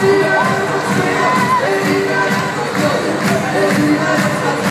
see that.